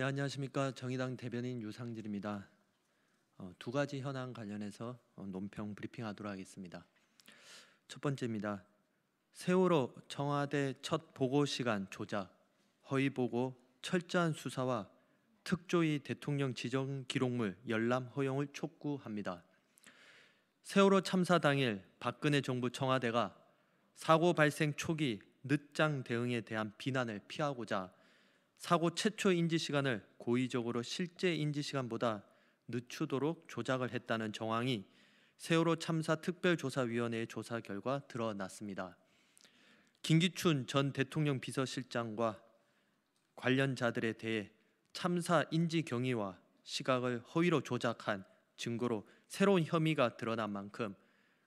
네 안녕하십니까 정의당 대변인 유상길입니다. 어, 두 가지 현안 관련해서 어, 논평 브리핑하도록 하겠습니다. 첫 번째입니다. 세월호 청와대 첫 보고 시간 조작, 허위 보고, 철저한 수사와 특조위 대통령 지정 기록물 열람 허용을 촉구합니다. 세월호 참사 당일 박근혜 정부 청와대가 사고 발생 초기 늦장 대응에 대한 비난을 피하고자 사고 최초 인지 시간을 고의적으로 실제 인지 시간보다 늦추도록 조작을 했다는 정황이 세월호 참사 특별조사위원회의 조사 결과 드러났습니다. 김기춘 전 대통령 비서실장과 관련자들에 대해 참사 인지 경위와 시각을 허위로 조작한 증거로 새로운 혐의가 드러난 만큼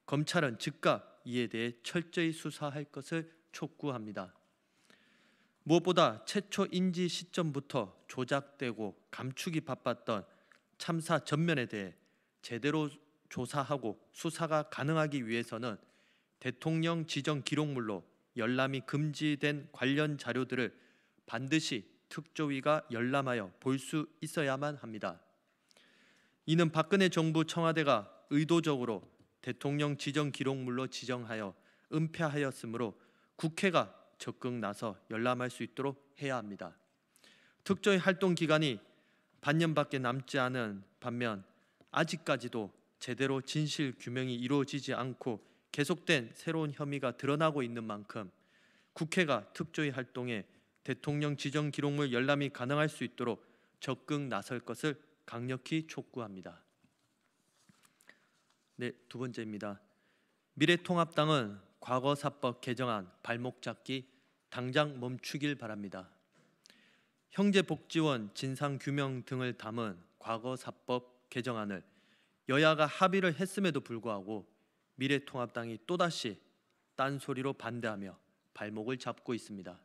검찰은 즉각 이에 대해 철저히 수사할 것을 촉구합니다. 무엇보다 최초 인지 시점부터 조작되고 감추기 바빴던 참사 전면에 대해 제대로 조사하고 수사가 가능하기 위해서는 대통령 지정 기록물로 열람이 금지된 관련 자료들을 반드시 특조위가 열람하여 볼 수 있어야만 합니다. 이는 박근혜 정부 청와대가 의도적으로 대통령 지정 기록물로 지정하여 은폐하였으므로 국회가 적극 나서 열람할 수 있도록 해야 합니다. 특조위 활동 기간이 반년밖에 남지 않은 반면 아직까지도 제대로 진실 규명이 이루어지지 않고 계속된 새로운 혐의가 드러나고 있는 만큼 국회가 특조위 활동에 대통령 지정 기록물 열람이 가능할 수 있도록 적극 나설 것을 강력히 촉구합니다. 네, 두 번째입니다. 미래통합당은 과거 사법 개정안 발목 잡기 당장 멈추길 바랍니다. 형제복지원 진상규명 등을 담은 과거사법 개정안을 여야가 합의를 했음에도 불구하고 미래통합당이 또다시 딴소리로 반대하며 발목을 잡고 있습니다.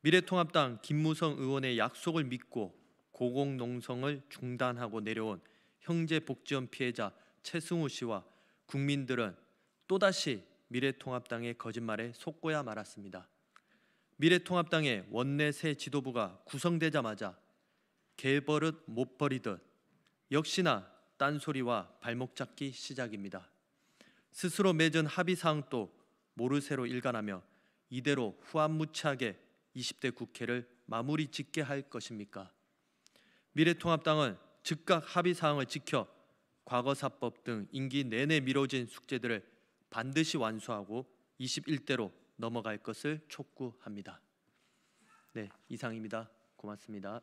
미래통합당 김무성 의원의 약속을 믿고 고공농성을 중단하고 내려온 형제복지원 피해자 최승우 씨와 국민들은 또다시 미래통합당의 거짓말에 속고야 말았습니다. 미래통합당의 원내 새 지도부가 구성되자마자 개버릇 못 버리듯 역시나 딴소리와 발목 잡기 시작입니다. 스스로 맺은 합의 사항도 모르쇠로 일관하며 이대로 후안무치하게 20대 국회를 마무리 짓게 할 것입니까? 미래통합당은 즉각 합의 사항을 지켜 과거사법 등 임기 내내 미뤄진 숙제들을 반드시 완수하고 21대로 넘어갈 것을 촉구합니다. 네, 이상입니다. 고맙습니다.